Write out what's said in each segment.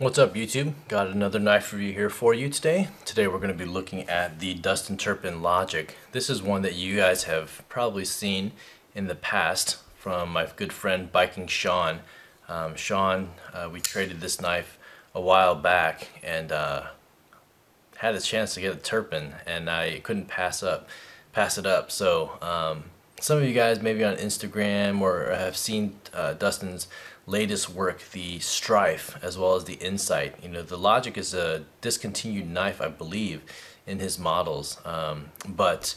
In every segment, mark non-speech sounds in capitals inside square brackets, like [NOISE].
What's up YouTube? Got another knife review here for you today. Today we're going to be looking at the Dustin Turpin Logic. This is one that you guys have probably seen in the past from my good friend Biking Sean. Um, Sean, uh, we traded this knife a while back and uh, had a chance to get a Turpin and I couldn't pass up, pass it up. So um, some of you guys maybe on Instagram or have seen uh, Dustin's latest work, the Strife, as well as the Insight. You know, the Logic is a discontinued knife, I believe, in his models. Um, but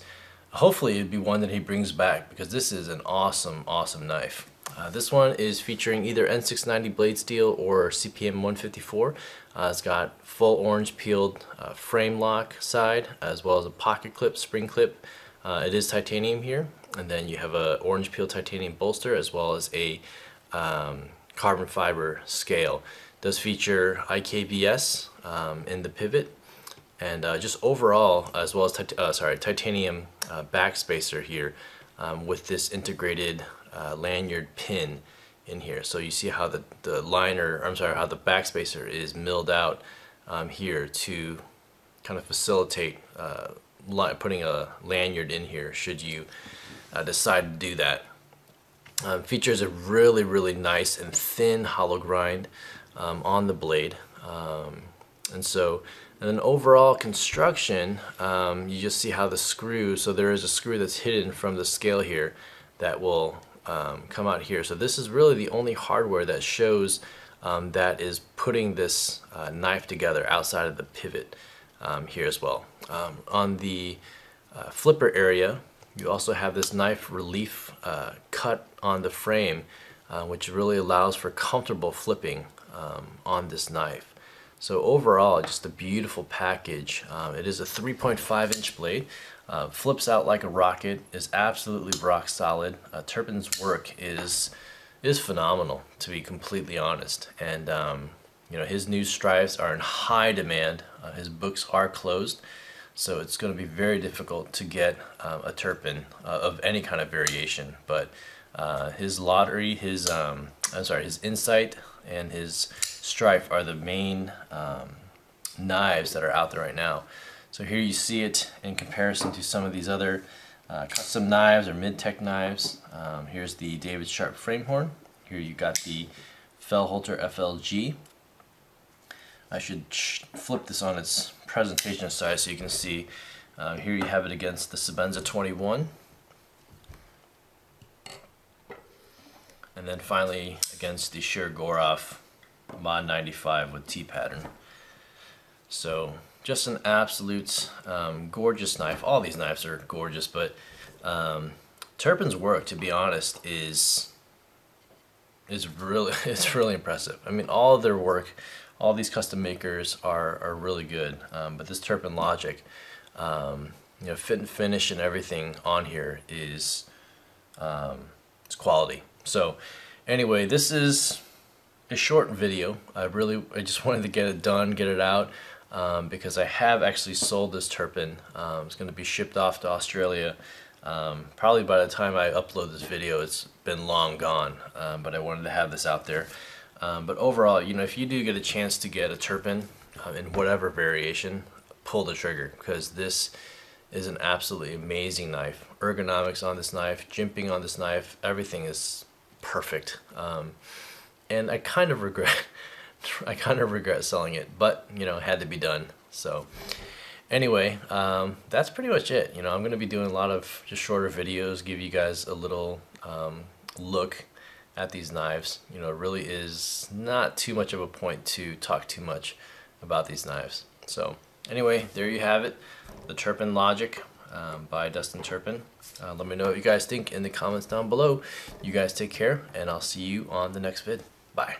hopefully it'd be one that he brings back because this is an awesome, awesome knife. Uh, this one is featuring either N690 blade steel or CPM 154. Uh, it's got full orange peeled uh, frame lock side as well as a pocket clip, spring clip. Uh, it is titanium here and then you have a orange peel titanium bolster as well as a um, carbon fiber scale. It does feature IKBS um, in the pivot and uh, just overall as well as tit uh, sorry titanium uh, backspacer here um, with this integrated uh, lanyard pin in here so you see how the, the liner I'm sorry how the backspacer is milled out um, here to kind of facilitate uh, putting a lanyard in here should you uh, decide to do that um, features a really, really nice and thin hollow grind um, on the blade. Um, and so, and then overall construction, um, you just see how the screw, so there is a screw that's hidden from the scale here that will um, come out here. So this is really the only hardware that shows um, that is putting this uh, knife together outside of the pivot here as well. on the uh, flipper area, you also have this knife relief uh, cut on the frame uh, which really allows for comfortable flipping um, on this knife. So overall just a beautiful package. Um, it is a 3.5 inch blade. Uh, flips out like a rocket, is absolutely rock solid. Uh, Turpin's work is is phenomenal to be completely honest and um, you know his new strifes are in high demand. Uh, his books are closed. So it's going to be very difficult to get um, a Turpin uh, of any kind of variation. But uh, his lottery, his um, I'm sorry, his insight and his strife are the main um, knives that are out there right now. So here you see it in comparison to some of these other uh, custom knives or mid-tech knives. Um, here's the David Sharp frame horn. Here you got the Fellhoelter FLG. I should flip this on its presentation side so you can see. Uh, here you have it against the Sebenza 21. And then finally against the Shirogorov Mod 95 with T-pattern. So just an absolute um, gorgeous knife. All these knives are gorgeous, but um, Turpin's work, to be honest, is is really [LAUGHS] it's really impressive. I mean, all of their work all these custom makers are, are really good. Um, but this Turpin Logic, um, you know, fit and finish and everything on here is um, it's quality. So anyway, this is a short video. I really, I just [LAUGHS] wanted to get it done, get it out. Um, because I have actually sold this Turpin. Um, it's going to be shipped off to Australia. Um, probably by the time I upload this video, it's been long gone. Um, but I wanted to have this out there. Um, but overall, you know, if you do get a chance to get a Turpin uh, in whatever variation, pull the trigger because this is an absolutely amazing knife. Ergonomics on this knife, jimping on this knife, everything is perfect. Um, and I kind of regret, [LAUGHS] I kind of regret selling it, but you know, it had to be done. So anyway, um, that's pretty much it. You know, I'm going to be doing a lot of just shorter videos, give you guys a little um, look at these knives. You know, it really is not too much of a point to talk too much about these knives. So anyway, there you have it, the Turpin Logic um, by Dustin Turpin. Uh, let me know what you guys think in the comments down below. You guys take care, and I'll see you on the next vid. Bye.